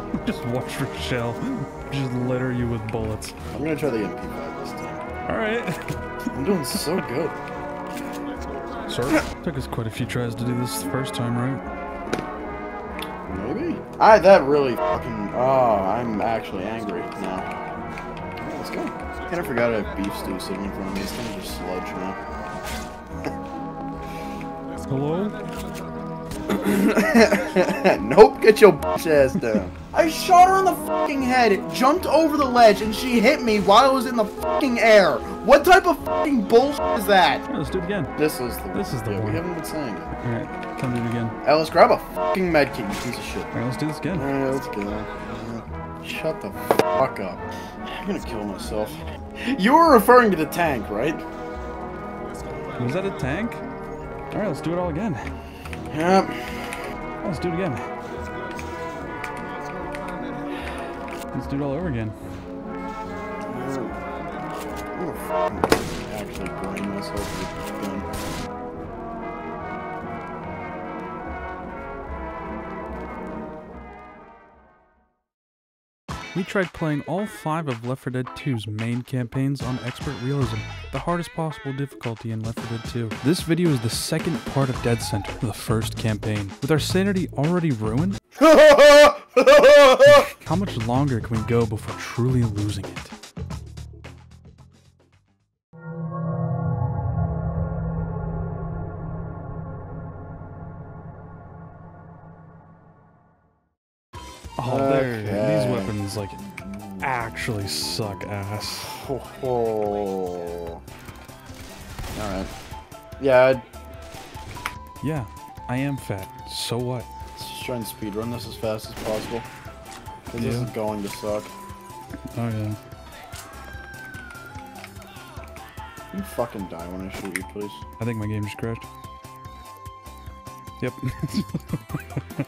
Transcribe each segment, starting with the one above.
just watch Rochelle just litter you with bullets. I'm gonna try the MP5 this time. Alright. I'm doing so good. Sir, took us quite a few tries to do this the first time, right? Maybe. I that really fucking. Oh, I'm actually angry now. Alright, let's go. And I forgot I have beef stew sitting in front of me. This thing's just sludge now. Hello? nope, get your bitch ass down. I shot her in the fucking head, jumped over the ledge, and she hit me while I was in the fucking air. What type of fucking bullshit is that? Yeah, let's do it again. This is the This is the yeah, one. we haven't been saying it. Alright, come do it again. Ellis, grab a fucking medkit, you piece of shit. Alright, let's do this again. Alright, let's go. Shut the fuck up. I'm gonna kill myself. You were referring to the tank, right? Was that a tank? Alright, let's do it all again. Yep. Let's do it again. Let's do it all over again. I'm gonna actually brain myself with this gun. We tried playing all five of Left 4 Dead 2's main campaigns on Expert Realism, the hardest possible difficulty in Left 4 Dead 2. This video is the second part of Dead Center, the first campaign. With our sanity already ruined, how much longer can we go before truly losing it? Oh, there. Like, actually suck ass. Oh. Ho. Alright. Yeah, I'd Yeah, I am fat. So what? just try and speedrun this as fast as possible. This Yeah. is going to suck. Oh, yeah. Can you fucking die when I shoot you, please? I think my game just crashed. Yep.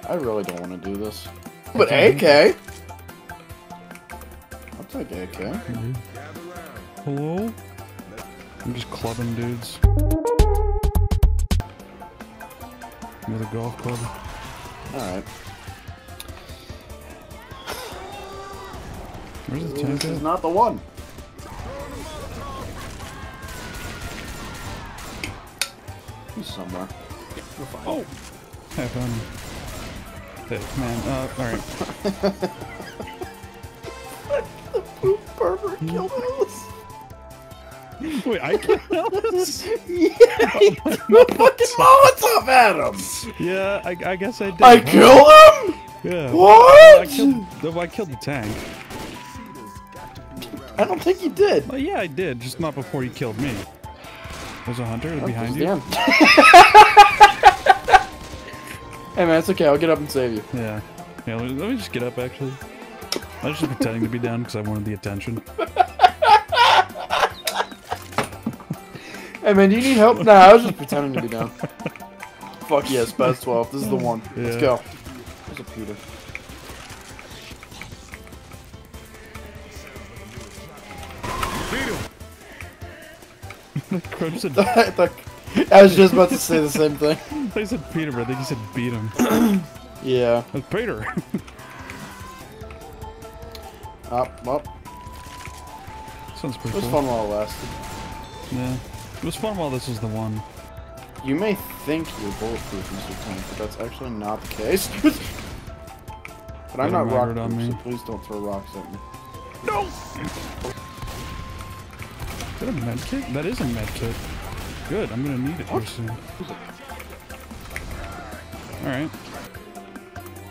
I really don't want to do this. But AK? I'll take AK. Hello? I'm just clubbing dudes. With a golf club. Alright. Where's the tank This is not the one. He's somewhere. We'll find Oh! Have fun. Hey, man, uh, alright. Poop pervert killed Ellis. Wait, I killed Ellis? yeah, he oh threw a fucking Molotov at him. yeah, I, I guess I did. I huh? kill him? Yeah. I What? killed, no, I killed the tank. I don't think you did. Well, yeah, I did, just not before you killed me. There's a hunter oh, behind you. Hey man, it's okay. I'll get up and save you. Yeah. Yeah, let me, let me just get up, actually. I was just pretending to be down because I wanted the attention. Hey man, do you need help? Nah, I was just pretending to be down. Fuck yes, best 12. This is the one. Let's go. There's a Peter. Crunch said, I thought- I was just about to say the same thing. I said Peter, but I think he said beat him. Yeah. That's Peter. Up, up. Sounds It pretty was cool. fun while it lasted. Yeah. It was fun while this was the one. You may think you're bulletproof, Mr. Tank, but that's actually not the case. but I'm not rock on me. so please don't throw rocks at me. No! Is that a med kit? That is a med kit. Good, I'm gonna need it here soon. Alright.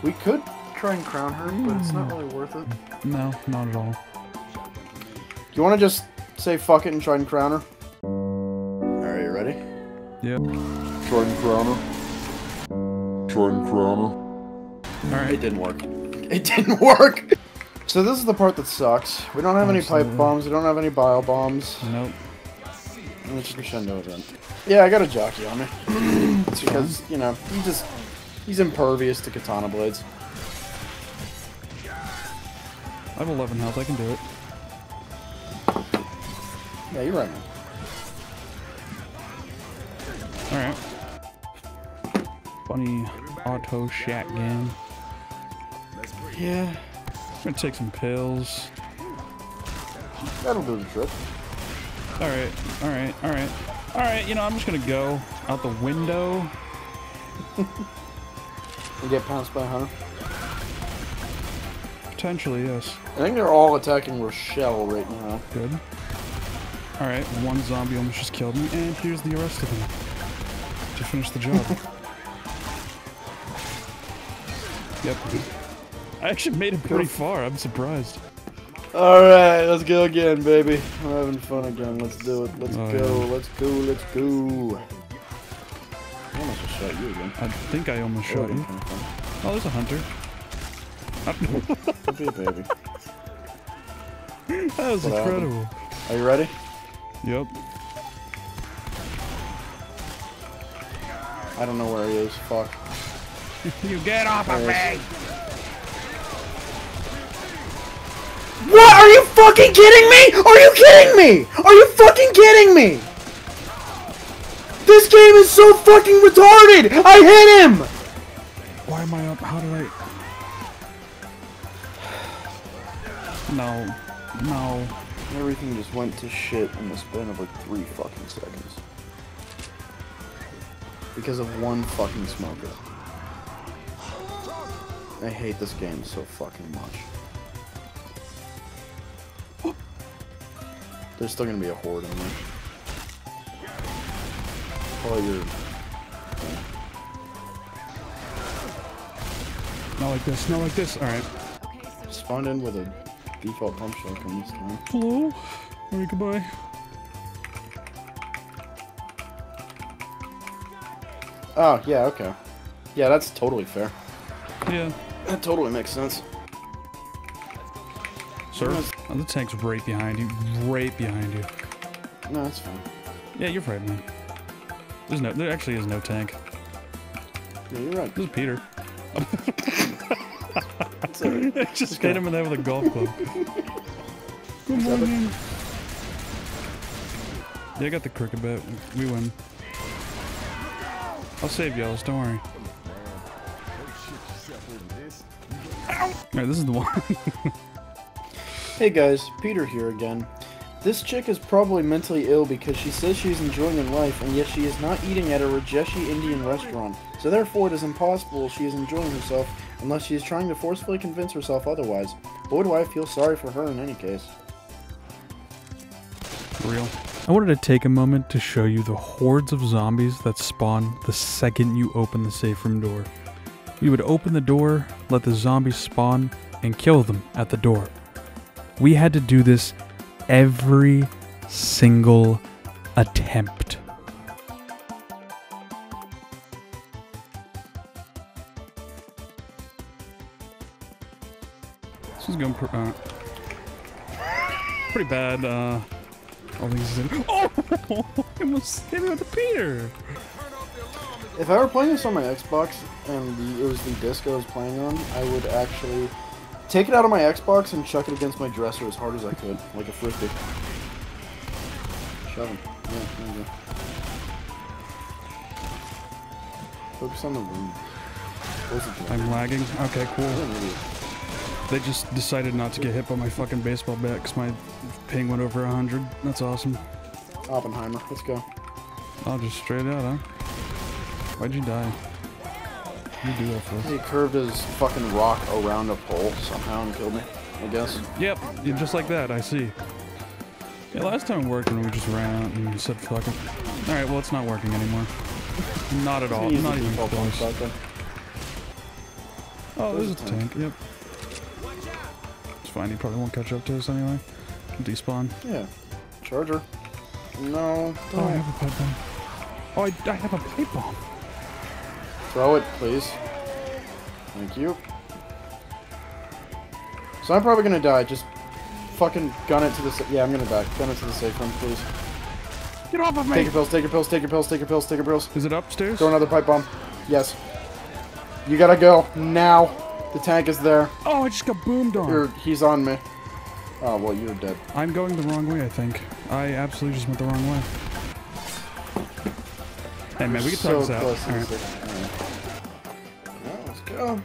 We could try and crown her, but it's not really worth it. No, not at all. Do you want to just say fuck it and try and crown her? Alright, you ready? Yeah. Try and crown her. Try and crown her. Alright. It didn't work. It didn't work! So this is the part that sucks. We don't have any pipe bombs, we don't have any bile bombs. Nope. And it's a crescendo event. Yeah, I got a jockey on me. it's because, you know, he just... He's impervious to katana blades. Have 11 health, I can do it. Yeah, you're right, man. Alright. Funny auto shotgun. Yeah. I'm gonna take some pills. That'll do the trick. Alright, alright, alright. Alright, you know, I'm just gonna go out the window. You get pounced by a hunter. Potentially, yes. I think they're all attacking Rochelle right now. Good. Alright, one zombie almost just killed me, and here's the rest of them. To finish the job. yep. I actually made it pretty far, I'm surprised. Alright, let's go again, baby. I'm having fun again. Let's do it. Let's Oh, go. yeah. Let's go. Let's go. I almost shot you again. I think I almost shot you. Kind. Oh, there's a hunter. Don't be a baby. That was What happened? incredible. Are you ready? Yep. I don't know where he is. Fuck. You get off of There he me! What? Are you fucking kidding me? Are you kidding me? Are you fucking kidding me? This game is so fucking retarded! I hit him! No. Everything just went to shit in the span of like three fucking seconds. Because of one fucking smoker. I hate this game so fucking much. There's still gonna be a horde in there. Oh, you're. Not like this, not like this. Alright. Spawned in with a default pump shotgun this time. Hello? Alright, goodbye. Oh, yeah, okay. Yeah, that's totally fair. Yeah. That totally makes sense. Sir? Oh, the tank's right behind you. Right behind you. No, that's fine. Yeah, you're right, man. There's no, there actually is no tank. Yeah, you're right. This is Peter. Alright. Just hit him in there with a golf club. Good morning. Yeah, I got the cricket bat. We win. I'll save y'all, don't worry. Alright, this is the one. Hey guys, Peter here again. This chick is probably mentally ill because she says she's enjoying her life and yet she is not eating at a Rajeshi Indian restaurant. So therefore it is impossible she is enjoying herself unless she is trying to forcefully convince herself otherwise. Boy do I feel sorry for her in any case. Real. I wanted to take a moment to show you the hordes of zombies that spawn the second you open the safe room door. We would open the door, let the zombies spawn, and kill them at the door. We had to do this every single attempt. Going pr- uh, pretty bad. Uh, all these. Oh! I almost hit me with the Peter. If I were playing this on my Xbox and the, it was the disc I was playing on, I would actually take it out of my Xbox and chuck it against my dresser as hard as I could, like a frisbee. Shove him. Yeah, there you go. Focus on the room. Close the door. I'm lagging. Okay, cool. You're an idiot. They just decided not to get hit by my fucking baseball bat because my ping went over 100. That's awesome. Oppenheimer, let's go. I'll just straight out, huh? Why'd you die? You do that us. He curved his fucking rock around a pole somehow and killed me, I guess. Yep, yeah, just like that, I see. Yeah, last time it worked when we just ran out and said fuck it. Alright, well, it's not working anymore. not at all. Not even close. Oh, there's a There's a tank. tank, yep. It's fine, he probably won't catch up to us anyway. Despawn. Yeah. Charger. No. Oh, I have a pipe bomb. Oh, I, I have a pipe bomb. Throw it, please. Thank you. So I'm probably gonna die. Just fucking gun it to the. sa- Yeah, I'm gonna die. Gun it to the safe room, please. Get off of me! Take your pills. Take your pills. Take your pills. Take your pills. Take your pills. Is it upstairs? Throw another pipe bomb. Yes. You gotta go now. The tank is there. Oh, I just got boomed on. You're, he's on me. Oh well, you're dead. I'm going the wrong way, I think. I absolutely just went the wrong way. Hey man, we can so talk this out. close All right. All right. Well, let's go.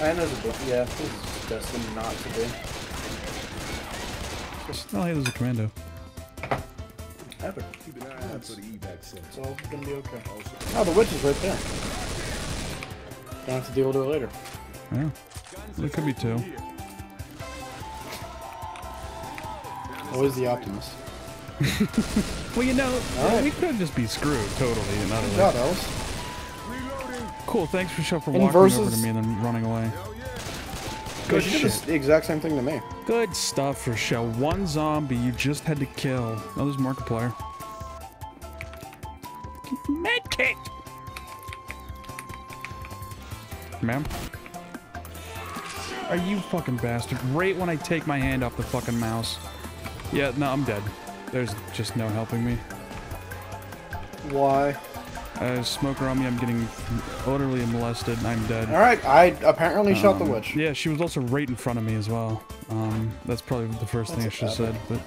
I know the Yeah, this is destined not to be. Oh, hey, there's a commando. Epic. Keep an eye out for the evac center. It's all gonna be okay. Oh, the witch is right there. Don't have to deal with her later. Yeah. There could be two. Always the optimist. Well, you know, Alright. we could just be screwed totally and Good utterly. job, Ellis. Cool, thanks for Shell for In walking over to me and then running away. Good Good she did shit. the exact same thing to me. Good stuff for Shell. One zombie you just had to kill. Oh, there's Markiplier. Medkit! Ma'am? Are you fucking bastard? Right when I take my hand off the fucking mouse. Yeah, no, I'm dead. There's just no helping me. Why? Uh, smoker on me, I'm getting utterly molested, and I'm dead. Alright, I apparently shot the Um, witch. Yeah, she was also right in front of me as well. Um, that's probably the first thing I should have said, but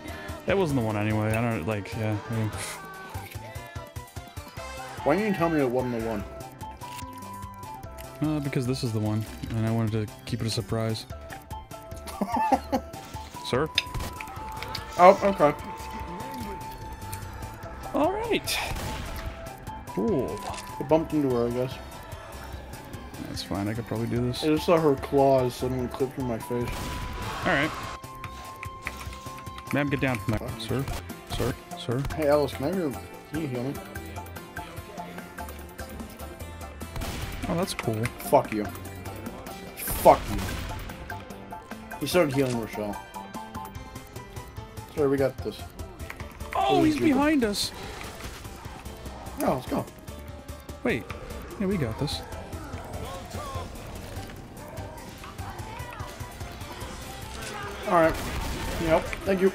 that wasn't the one anyway. I don't like, yeah. I mean, Why didn't you tell me it wasn't the one? uh, because this is the one, and I wanted to keep it a surprise. Sir. Oh, okay. All right. Cool. I bumped into her, I guess. That's fine. I could probably do this. I just saw her claws suddenly clip through my face. All right. Ma'am, get down from there, sir. Sir. Sir. Hey, Ellis, can I hear, you? can you heal me? Oh, that's cool. Fuck you. Fuck you. He started healing Rochelle. Sorry, we got this. Oh, he's behind us. Oh, let's go. Wait. Yeah, we got this. Alright. Yep, thank you.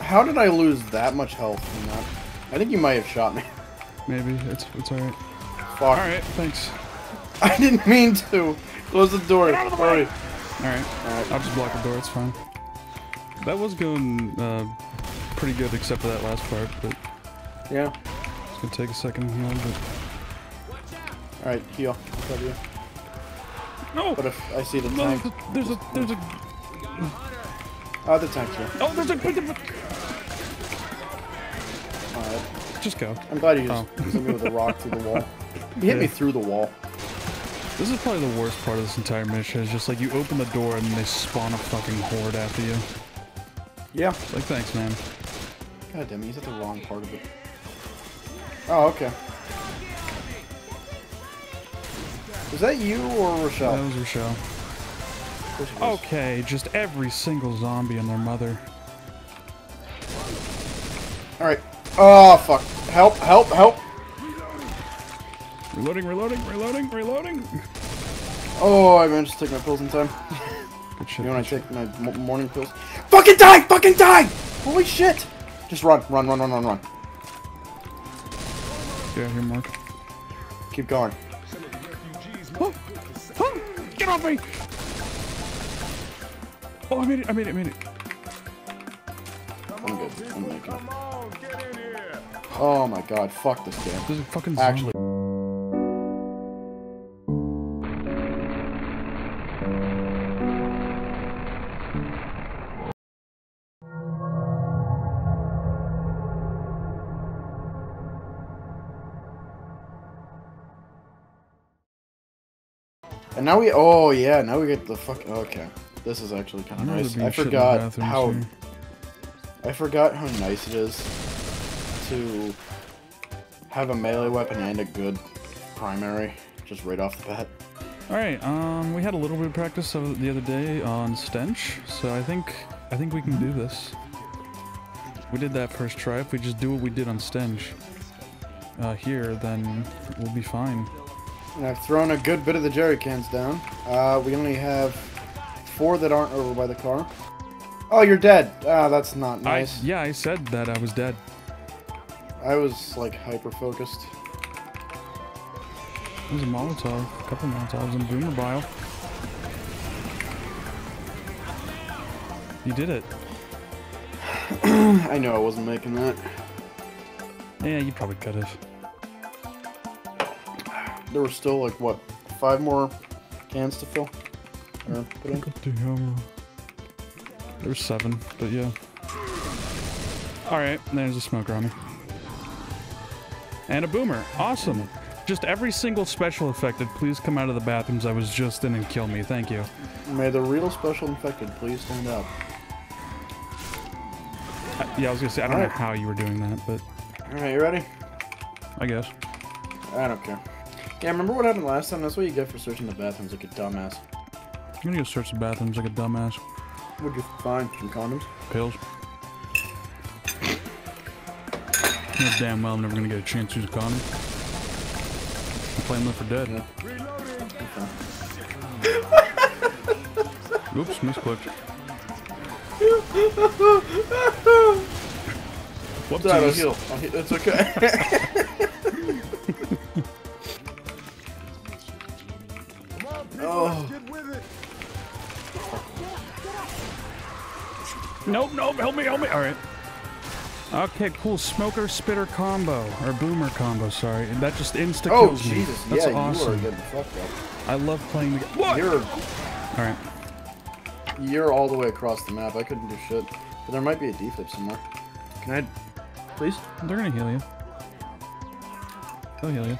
How did I lose that much health from that? I think you might have shot me. Maybe. It's it's all right. Fuck. All right. Thanks. I didn't mean to. Close the door. Sorry. All right. Alright. I'll just block the door. It's fine. That was going uh, pretty good, except for that last part. But Yeah. it's gonna take a second. You know, but Alright, heal. I'll cover you. no. But if I see the No, tank. there's a there's a Oh, the tank's here. oh there's a Alright. just go. I'm glad you just Oh. hit me with a rock through the wall. He hit me through the wall. This is probably the worst part of this entire mission. It's just like you open the door and they spawn a fucking horde after you. Yeah. It's like thanks, man. God damn it, he's at the wrong part of it. Oh, okay. Is that you or Rochelle? That was Rochelle. Okay, just every single zombie and their mother. Alright. Oh, fuck. Help, help, help. Reloading, reloading, reloading, reloading. Oh, I managed to take my pills in time. Good shit. You want to I take my m- morning pills? Fucking die! Fucking die! Holy shit! Just run, run, run, run, run, run. Get out here, Mark. Keep going. Oh, oh, get off me! Oh, I made it, I made it, I made it. I'm good. I'm making it. Come on, get in here. Oh my god, fuck this game. This is fucking zombie. Actually. And now we, oh yeah, now we get the fuck, okay. This is actually kind of nice. I shit in the forgot how, here. I forgot how nice it is to have a melee weapon and a good primary, just right off the bat. Alright, um, we had a little bit of practice of the other day on Stench, so I think, I think we can do this. We did that first try. If we just do what we did on Stench uh, here, then we'll be fine. And I've thrown a good bit of the jerry cans down. Uh, we only have four that aren't over by the car. Oh, you're dead. Ah, that's not nice. I, yeah, I said that I was dead. I was like hyper focused. There's a Molotov, a couple Molotovs, and Boomer Bile. You did it. I know I wasn't making that. Yeah, you probably could have. There were still like what, five more cans to fill? Put in. Damn. There's seven, but yeah. Alright, there's a smoker on me. And a boomer. Awesome. Just every single special infected, please come out of the bathrooms I was just in and kill me. Thank you. May the real special infected please stand up. Yeah, I was gonna say, I don't know Alright. how you were doing that, but Alright, you ready? I guess. I don't care. Yeah, remember what happened last time? That's what you get for searching the bathrooms like a dumbass. I'm gonna go search the bathrooms like a dumbass. What'd you find? Some condoms? Pills. You know damn well I'm never gonna get a chance to use a condom. I'm playing Left 4 Dead. Yeah. Oops, misclicked. Whoops, I'll heal. I'll heal. It's okay. Nope, nope, help me, help me. Alright. Okay, cool. Smoker spitter combo. Or boomer combo, sorry. That just insta oh, kills me. Jesus. That's yeah, awesome. you are getting fucked up. I love playing the game. What? You're, Alright. you're all the way across the map. I couldn't do shit. But there might be a defib somewhere. Can I... Please? They're gonna heal you. They'll heal you.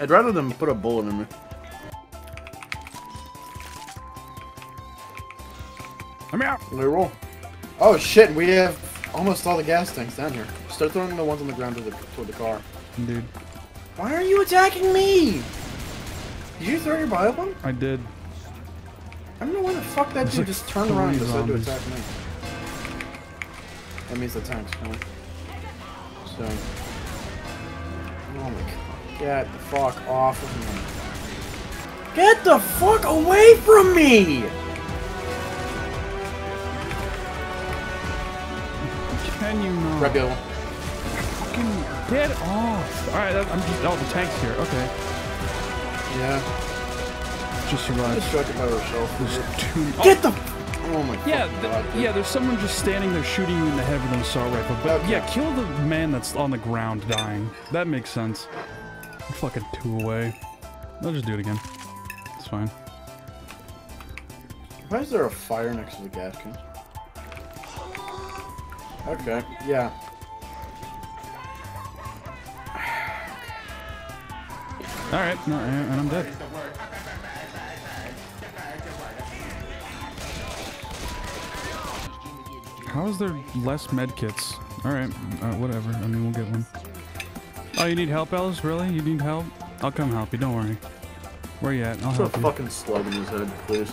I'd rather them put a bullet in me. I'm out! Let me roll. Oh shit, we have almost all the gas tanks down here. Start throwing the ones on the ground to the, toward the car. Dude, Why are you attacking me? Did you throw your bile one? I did. I don't know why the fuck that There's dude like just turned around and decided to attack me. That means the tank's coming. So. Oh my god. Get the fuck off of me. Get the fuck away from me! Can you not? Grab the other one. Fucking get off! Alright, I'm just. Oh, the tank's here. Okay. Yeah. Just I'm survived. distracted by herself. There's two. Oh, Get the. Oh my yeah, god. dude. yeah, there's someone just standing there shooting you in the head with an assault rifle. But Okay. yeah, kill the man that's on the ground dying. That makes sense. I'm fucking two away. I'll just do it again. It's fine. Why is there a fire next to the gas can? Okay, yeah. Alright, no, and I'm dead. How is there less medkits? Alright, uh, whatever. I mean, we'll get one. Oh, you need help, Ellis? Really? You need help? I'll come help you, don't worry. Where you at? I'll Put a help you. fucking slug in his head, please.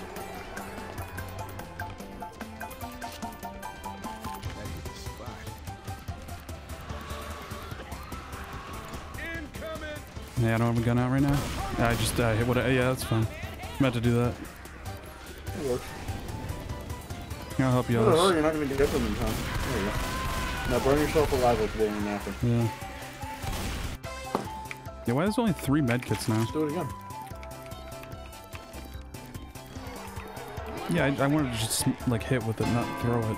Yeah, I don't have a gun out right now. I just uh, hit what? I, yeah, that's fine. I'm about to do that. It works. I'll help you, out. no, you're not gonna get them in time. There you go. Now burn yourself alive like you're doing after. Yeah. Yeah, why there's only three medkits now? Let's do it again. Yeah, I, I wanted to just like hit with it, not throw it.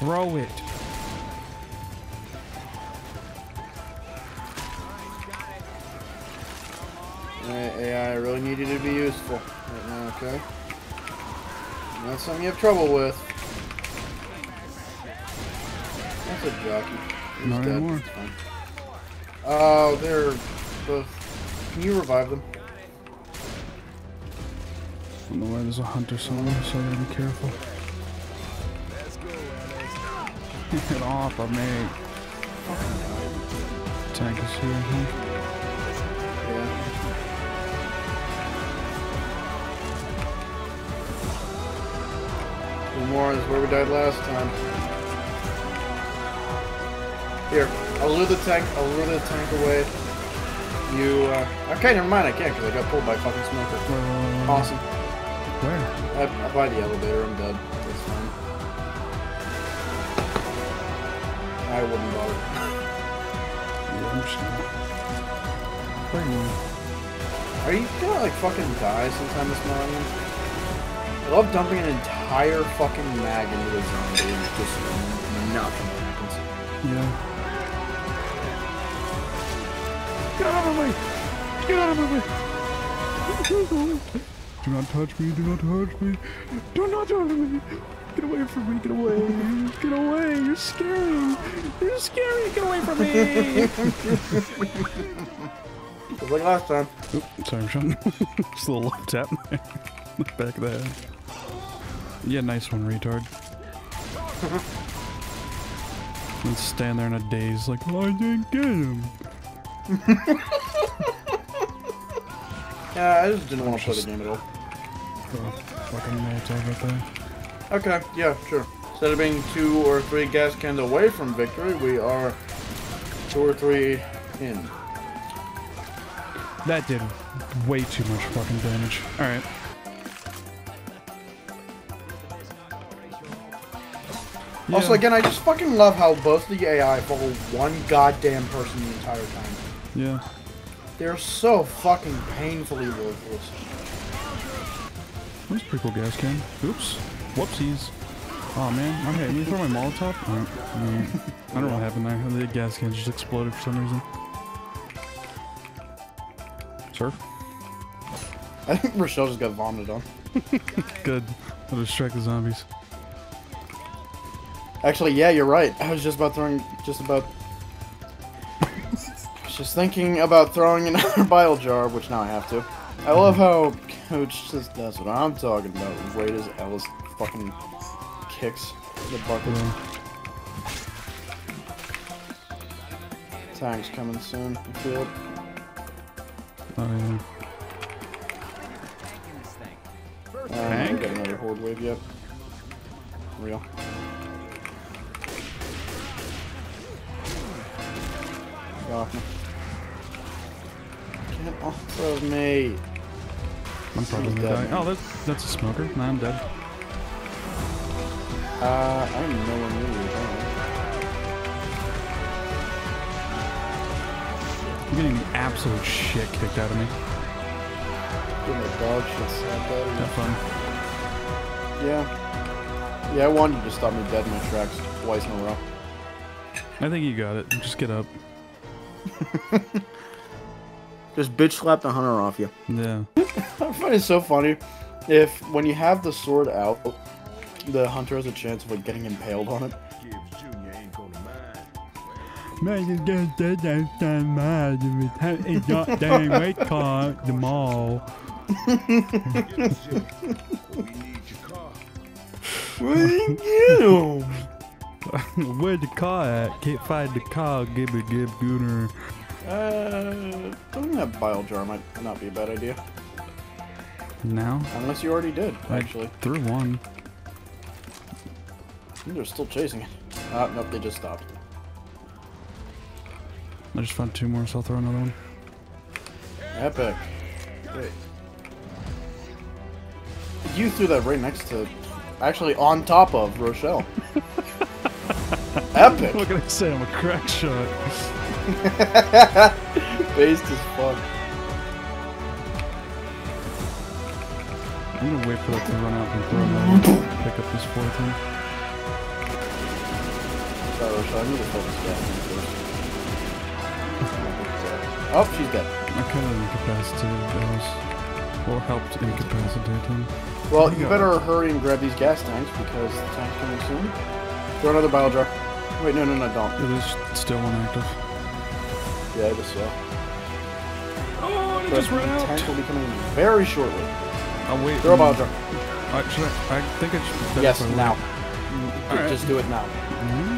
Throw it. Alright, AI, I really need you to be useful right now, okay? Not something you have trouble with. That's a jockey. He's Not dead. anymore. Oh, they're both. Can you revive them? I don't know why there's a hunter somewhere, so I gotta be careful. Let's go, Alex. Get off of me. Tank is here, I think. More is where we died last time. Here, I'll lure the tank. I'll lure the tank away. You, uh, okay, never mind. I can't because I got pulled by fucking smoker. Where? Awesome. Where? I, I by the elevator. I'm dead. That's fine. I wouldn't bother. Yeah, I'm just gonna... Where are you? Are you gonna like fucking die sometime this morning? I love dumping an entire fucking mag into a zombie and just nothing happens. Yeah. Get out of my way! Get out of my way! Do not touch me, do not touch me. Do not touch me. Get away from me, get away. Get away, you're scary. You're scary, get away from me. Just like last time. Oop, sorry, Sean. Just a little tap in the back of the head. Yeah, nice one, retard. and stand there in a daze like, oh, I didn't get him. Yeah, I just didn't want to play the game at all. Fucking Molotov right there. Okay, yeah, sure. Instead of being two or three gas cans away from victory, we are two or three in. That did way too much fucking damage. Alright. Also, again, I just fucking love how both the AI follow one goddamn person the entire time. Yeah. They're so fucking painfully worthless. That's a pretty cool gas can. Oops. Whoopsies. Oh man. Okay, let me throw my Molotov. Alright. Mm. I don't know what happened there. The gas can just exploded for some reason. Sir? I think Rochelle just got vomited on. Good. I'll distract the zombies. Actually, yeah, you're right. I was just about throwing, just about. I was just thinking about throwing another bile jar, which now I have to. I love how Coach just that's what I'm talking about. Wait as Ellis fucking kicks the bucket. Yeah. Tank's coming soon. I feel it. Oh yeah. I haven't got another horde wave yet. Real. Off me. Get off of me. I'm probably gonna die. Oh, that's, that's a smoker. Nah, I'm dead. Uh, I'm nowhere near you. I'm getting the absolute shit kicked out of me. Getting the dog shit slapped out of Have fun. Yeah. Yeah, I wanted you to stop me dead in my tracks twice in a row. I think you got it. Just get up. Just bitch slap the hunter off you. Yeah. I find it so funny if when you have the sword out, the hunter has a chance of like getting impaled on it. Gibbs Jr. ain't gonna mind. Man, you get dead down mad with a goddamn weight car at the mall. Gibbs Jr. we need your car. Where Where's the car at? Can't find the car. Give me, give Gunner. Uh, throwing that bile jar might not be a bad idea. Now? Unless you already did, I actually. threw one. They're still chasing it. Ah, nope, they just stopped. I just found two more, so I'll throw another one. Epic. Wait. You threw that right next to, actually on top of Rochelle. Epic. What can I say? I'm a crack shot. Based as fuck. I'm gonna wait for that to run out and throw one. Pick up this fourth one. Sorry, Rochelle, I need to focus down first. Oh, she's dead. I kind of incapacitated those. Or helped incapacitate him. Well, you better hurry and grab these gas tanks because the tank's coming soon. Throw another bile jar. Wait, no, no, no, don't. It is still inactive. Yeah, I guess so. Oh, and it Trust just ran out. tank will be coming very shortly. I'll wait. Throw a bile and- jar. Should I, I think I should. better Yes, if I wait. now. Alright. Just do it now. Mhm. Get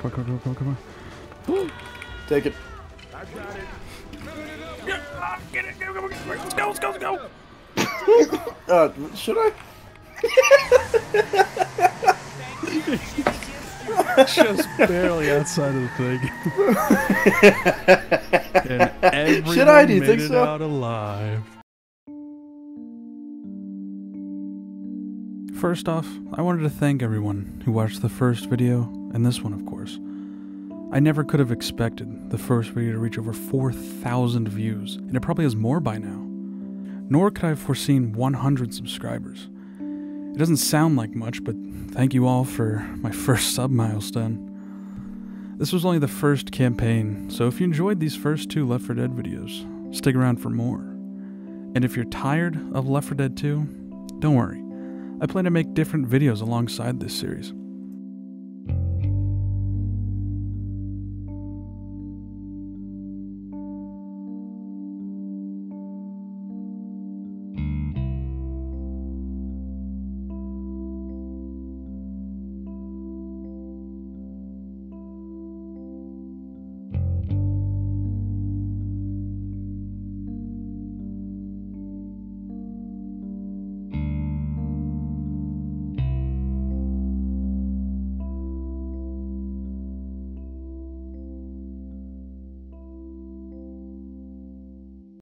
Come on, come on, come on, come on. Take it. I got it. Let's go, let's go, let's go. Uh, should I? Just barely outside of the thing. and Should I? Do you think it so? out alive. First off, I wanted to thank everyone who watched the first video, and this one, of course. I never could have expected the first video to reach over 4,000 views, and it probably has more by now. nor could I have foreseen 100 subscribers. It doesn't sound like much, but thank you all for my first sub milestone. This was only the first campaign, so if you enjoyed these first two Left 4 Dead videos, stick around for more. And if you're tired of Left 4 Dead 2, don't worry. I plan to make different videos alongside this series.